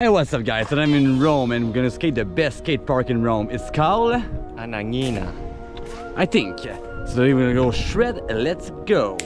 Hey what's up guys, and I'm in Rome and we're gonna skate the best skate park in Rome. It's called, Anagnina. I think. So we're gonna go shred, and let's go.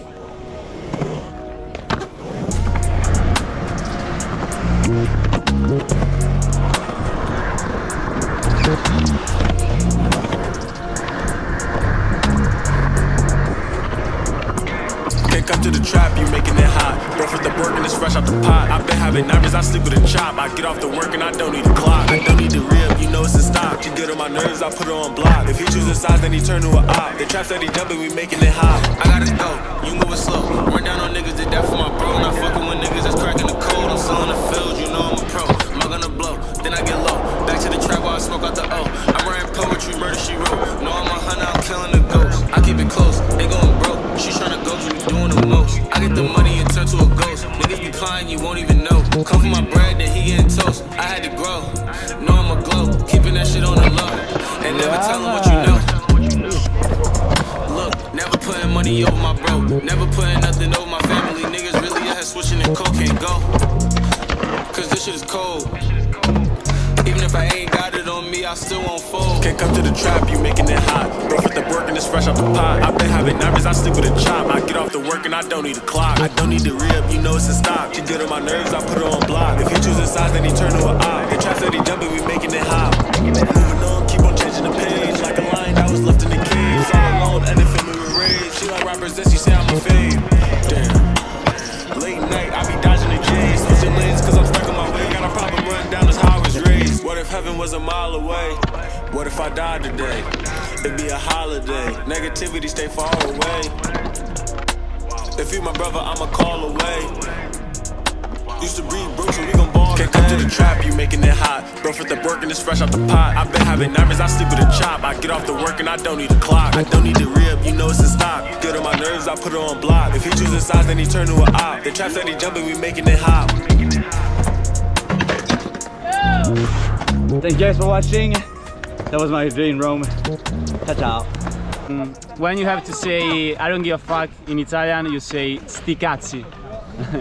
Can't come to the trap, you making it hot. Bro, for the work and it's fresh out the pot. I've been having nightmares, I sleep with a chop. I get off the work and I don't need a clock. I don't need the rib, you know it's a stop. She get on my nerves, I put her on block. If he chooses size, then he turn to a op. The traps that he jumping, we making it hot. I gotta go, you moving slow. Run down on niggas, that for my bro. Plying, you won't even know. Come for my bread, then he getting toast. I had to grow. Know I'm a glow, keeping that shit on the low. And never tell 'em what you know. Look, never putting money over my bro. Never putting nothing over my family. Niggas really out switching and cocaine go. Cause this shit is cold. Even if I ain't got it on me, I still won't fold. Can't come to the trap, you making it hot. Bro, for the work and it's fresh out the pot. I've been having nightmares, I sleep with a I don't need a clock. I don't need the rib, you know it's a stop. She get on my nerves, I put her on block. If he chooses size, then he turn to a op. The traps that he jumping, we making it hot. Moving on, keep on changing the page. Like a lion that was left in the cage. All alone, and it fill me rage. She like rappers that she say I'm a fave. Damn. Late night, I be dodging the J's. Switching lanes, cause I'm stuck on my way. Got a problem running down, that's how I was raised. What if heaven was a mile away? What if I died today? It'd be a holiday. Negativity stay far away. If you my brother, I'ma call away. Used to breed broke, so we gon' ball Can't come to the trap, you making it hot. Bro, for the work and it's fresh out the pot. I've been having nightmares, I sleep with a chop. I get off the work and I don't need a clock. I don't need the rib, you know it's a stop. Get on my nerves, I put her on block. If he chooses size, then he turn to a op. The traps that he jumping, we making it hot. Thank you guys for watching. That was my day in Rome. Ciao ciao. When you have to say I don't give a fuck in Italian, you say sti cazzi.